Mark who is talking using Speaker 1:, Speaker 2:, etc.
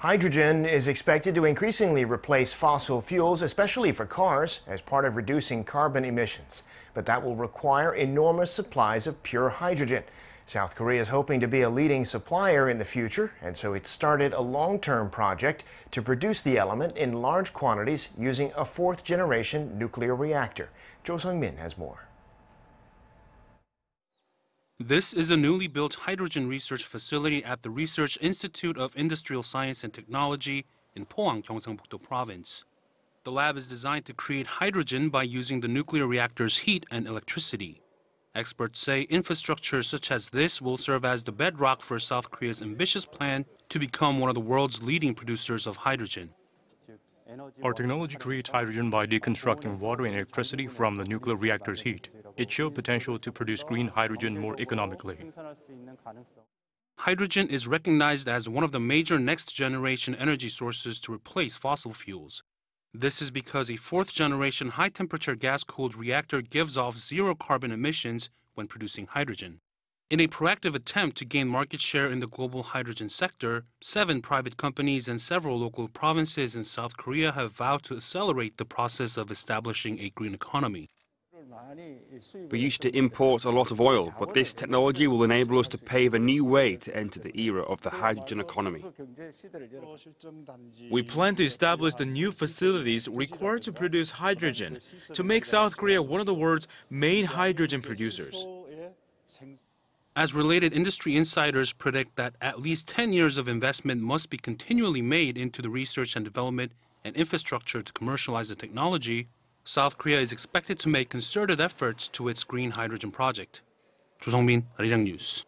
Speaker 1: Hydrogen is expected to increasingly replace fossil fuels, especially for cars, as part of reducing carbon emissions. But that will require enormous supplies of pure hydrogen. South Korea is hoping to be a leading supplier in the future, and so it started a long term project to produce the element in large quantities using a fourth generation nuclear reactor. Cho Sung-min has more.
Speaker 2: This is a newly built hydrogen research facility at the Research Institute of Industrial Science and Technology in Pohang, Gyeongsangbuk-do Province. The lab is designed to create hydrogen by using the nuclear reactor's heat and electricity. Experts say infrastructure such as this will serve as the bedrock for South Korea's ambitious plan to become one of the world's leading producers of hydrogen.
Speaker 3: Our technology creates hydrogen by deconstructing water and electricity from the nuclear reactor's heat. It showed potential to produce green hydrogen more economically.
Speaker 2: Hydrogen is recognized as one of the major next generation energy sources to replace fossil fuels. This is because a fourth generation high temperature gas cooled reactor gives off zero carbon emissions when producing hydrogen. In a proactive attempt to gain market share in the global hydrogen sector, seven private companies and several local provinces in South Korea have vowed to accelerate the process of establishing a green economy.
Speaker 4: We used to import a lot of oil, but this technology will enable us to pave a new way to enter the era of the hydrogen economy.
Speaker 5: We plan to establish the new facilities required to produce hydrogen to make South Korea one of the world's main hydrogen producers.
Speaker 2: As related industry insiders predict that at least 10 years of investment must be continually made into the research and development and infrastructure to commercialize the technology, South Korea is expected to make concerted efforts to its green hydrogen project. 조성민, 아리랑 뉴스.